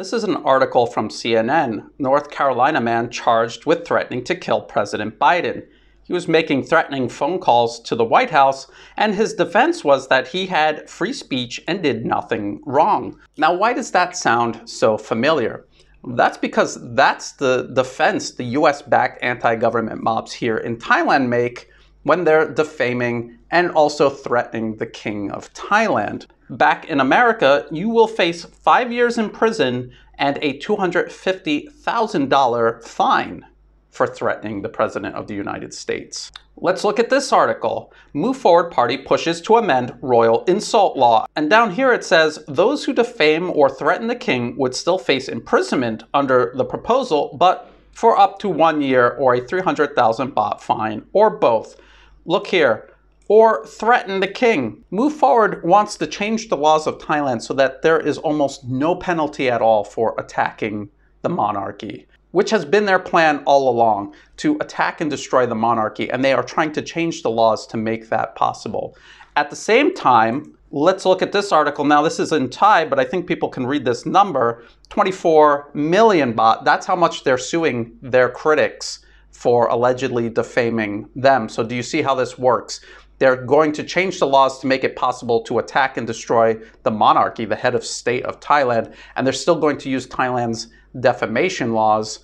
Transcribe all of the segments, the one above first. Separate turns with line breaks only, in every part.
This is an article from CNN. North Carolina man charged with threatening to kill President Biden. He was making threatening phone calls to the White House, and his defense was that he had free speech and did nothing wrong. Now, why does that sound so familiar? That's because that's the defense the US backed anti government mobs here in Thailand make when they're defaming and also threatening the king of Thailand. Back in America, you will face five years in prison and a $250,000 fine for threatening the President of the United States. Let's look at this article. Move Forward Party pushes to amend royal insult law. And down here it says those who defame or threaten the king would still face imprisonment under the proposal, but for up to one year or a 300,000 baht fine, or both. Look here. Or threaten the king. Move Forward wants to change the laws of Thailand so that there is almost no penalty at all for attacking the monarchy which has been their plan all along to attack and destroy the monarchy, and they are trying to change the laws to make that possible. At the same time, let's look at this article. Now, this is in Thai, but I think people can read this number 24 million baht. That's how much they're suing their critics for allegedly defaming them. So, do you see how this works? They're going to change the laws to make it possible to attack and destroy the monarchy, the head of state of Thailand, and they're still going to use Thailand's defamation laws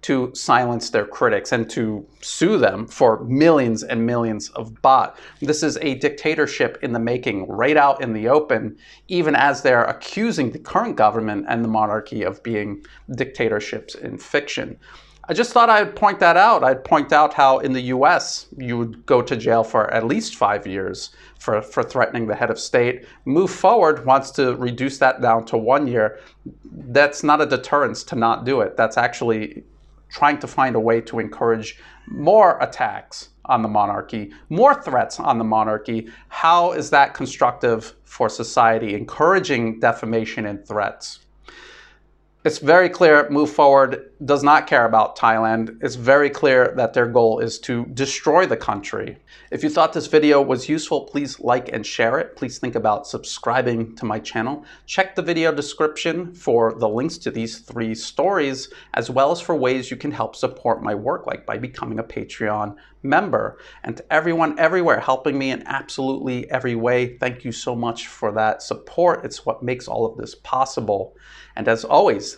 to silence their critics and to sue them for millions and millions of baht. This is a dictatorship in the making, right out in the open, even as they're accusing the current government and the monarchy of being dictatorships in fiction. I just thought I'd point that out. I'd point out how in the US you would go to jail for at least five years for, for threatening the head of state. Move Forward wants to reduce that down to one year. That's not a deterrence to not do it. That's actually trying to find a way to encourage more attacks on the monarchy, more threats on the monarchy. How is that constructive for society, encouraging defamation and threats? It's very clear Move Forward does not care about Thailand. It's very clear that their goal is to destroy the country. If you thought this video was useful, please like and share it. Please think about subscribing to my channel. Check the video description for the links to these three stories, as well as for ways you can help support my work, like by becoming a Patreon member. And to everyone everywhere helping me in absolutely every way, thank you so much for that support. It's what makes all of this possible. And as always,